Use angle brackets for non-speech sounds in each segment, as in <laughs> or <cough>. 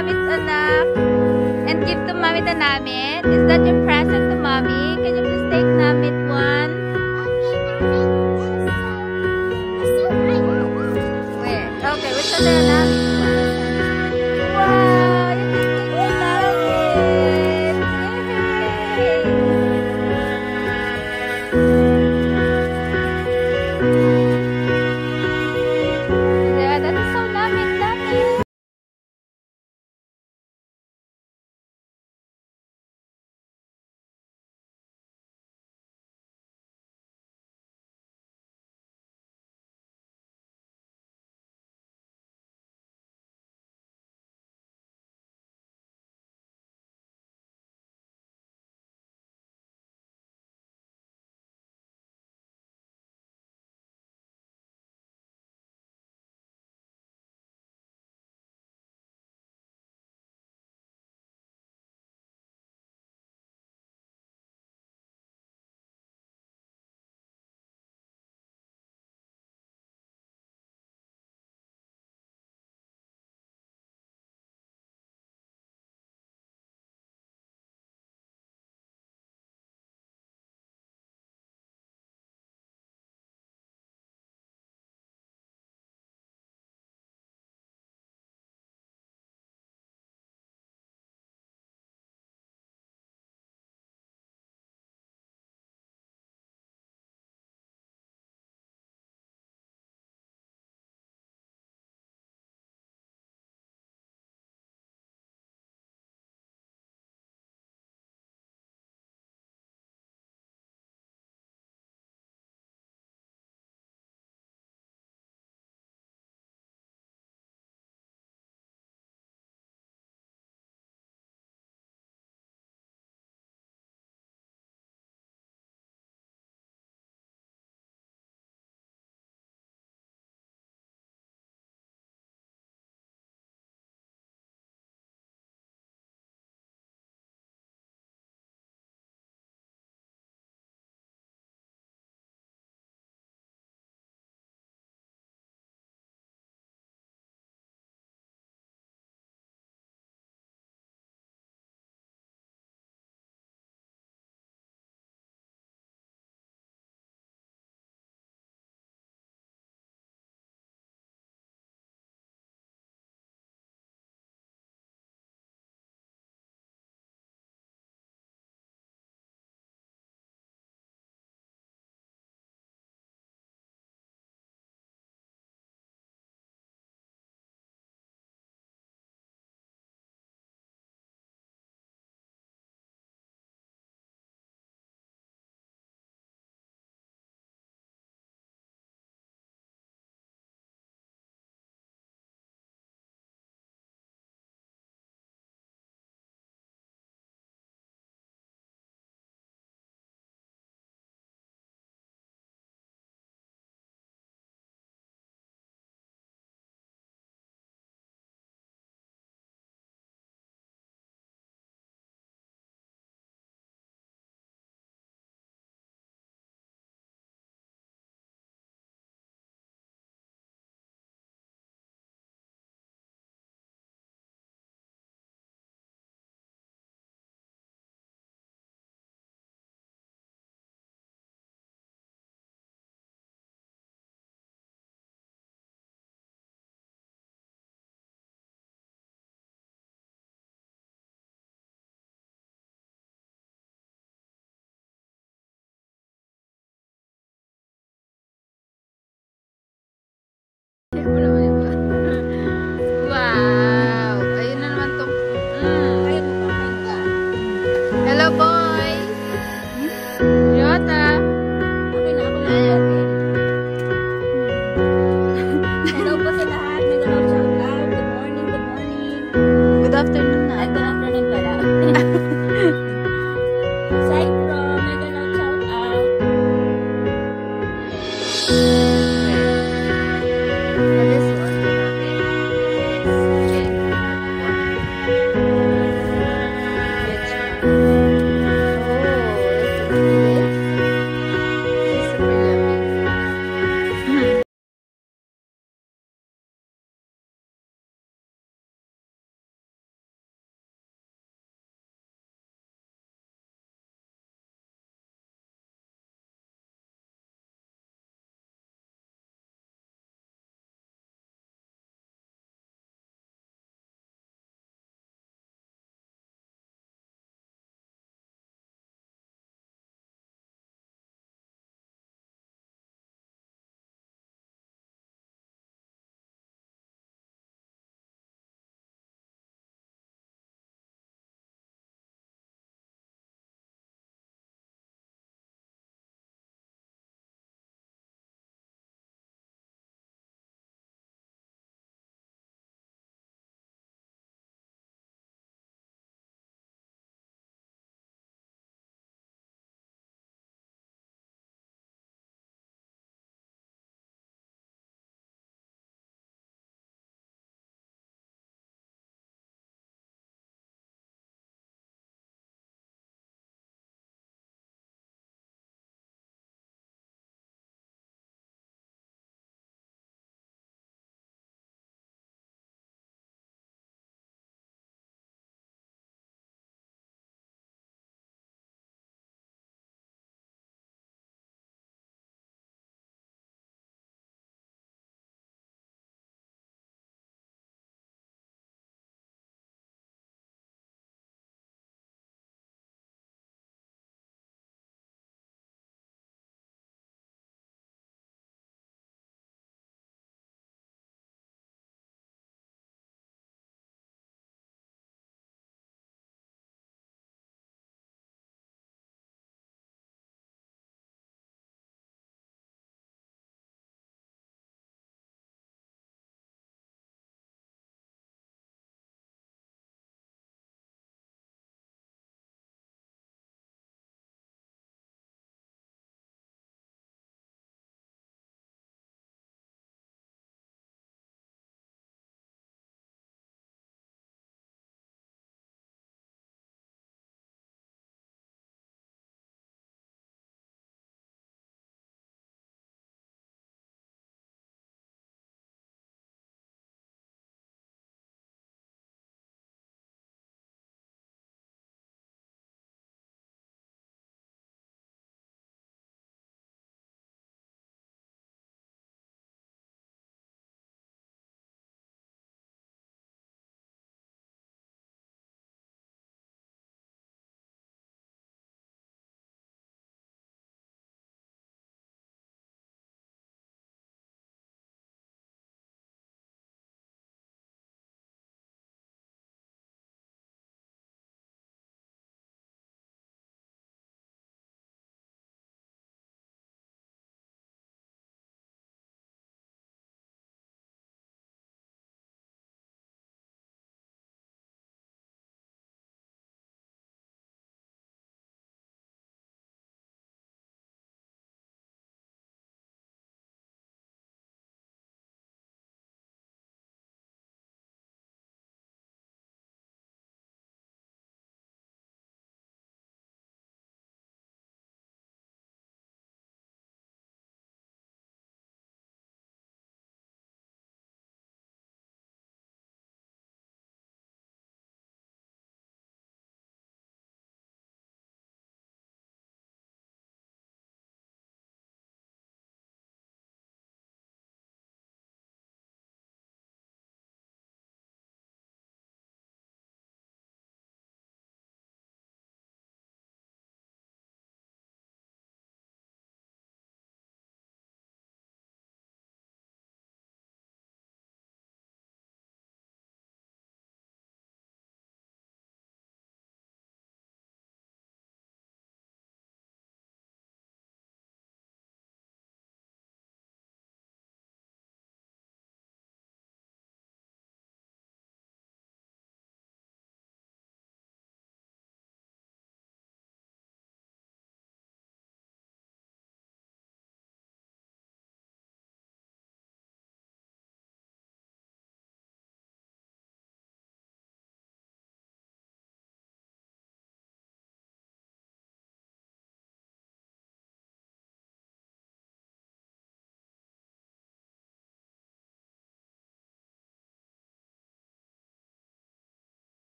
namit, anak. And give to mommy the namit. Is that your present to mommy?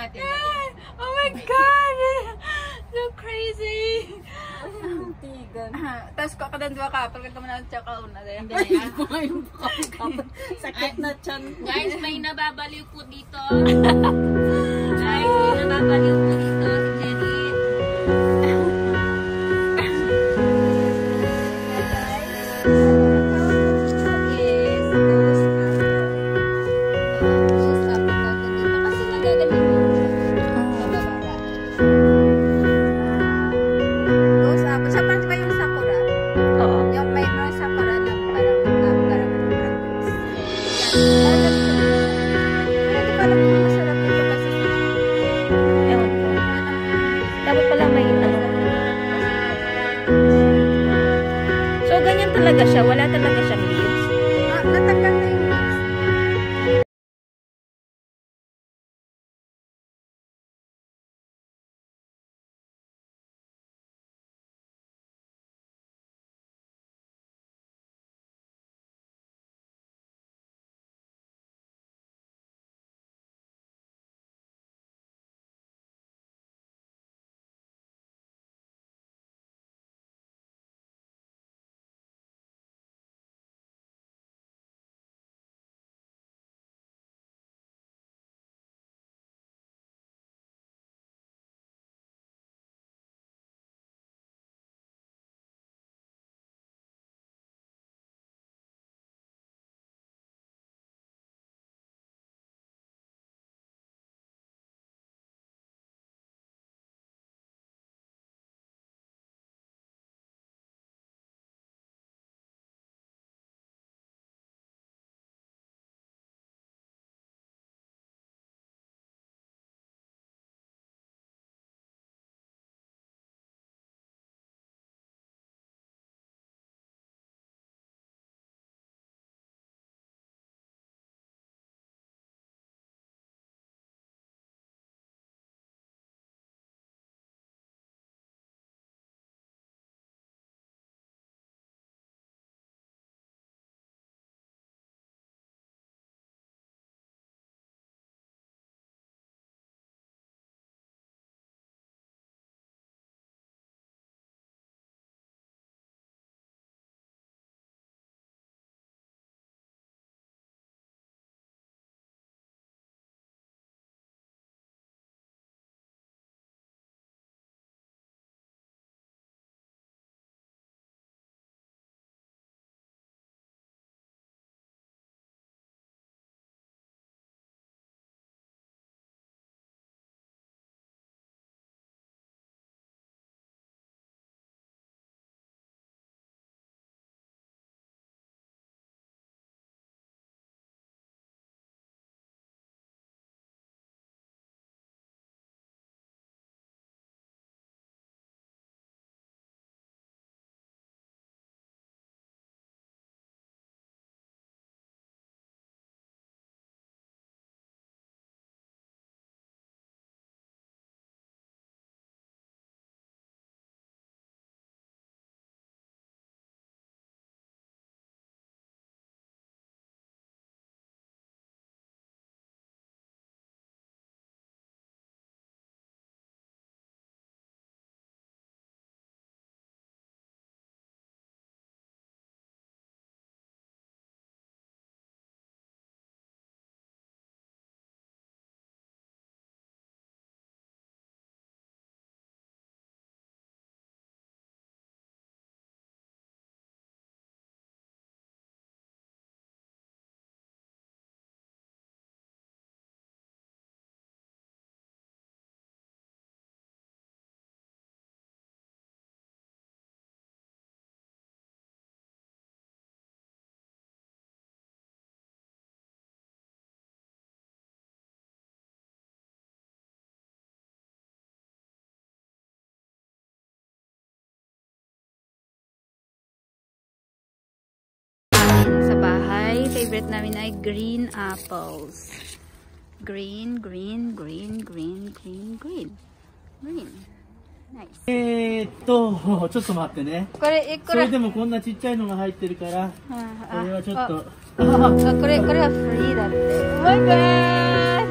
Natin. <laughs> oh my god! So crazy! Tigan. Tapos ko kadan dua ka, pag kami na siya kauna. Hindi na Sakit na chan. Guys, may nababaliw po dito. <laughs> favorite namin ay green apples. Green, green, green, green, green, green. Green. Nice. えっと、ちょっと待ってね。これ、いくらそれでもこんなちっちゃいのが入ってるから、これはちょっと。あ、これ、これはフリーだって。Oh my god!